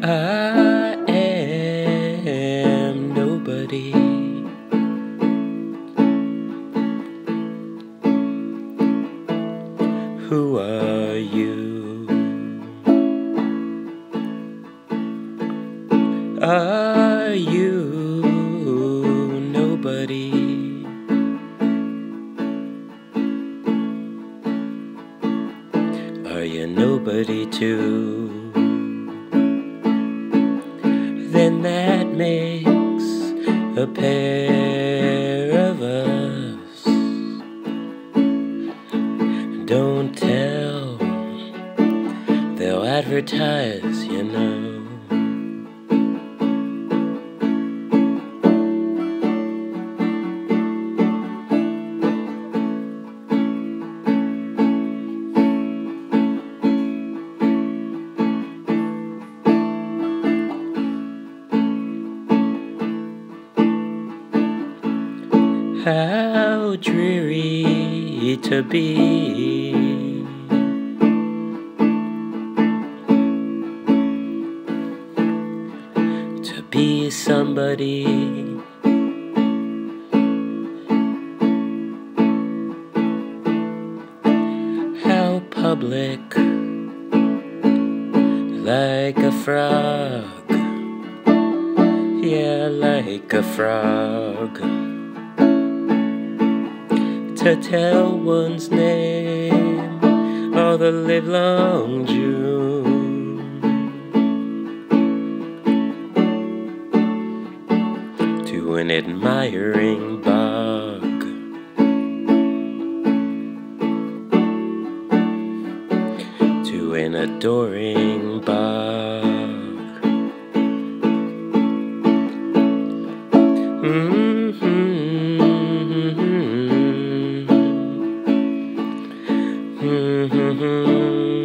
I am nobody. Who are you? Are you nobody? Are you nobody too? Then that makes a pair of us. Don't tell, they'll advertise, you know. How dreary to be. To be somebody. How public, like a frog. Yeah, like a frog to tell one's name all the livelong June. To an admiring bog. To an adoring Mm-hmm.